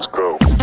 Let's go.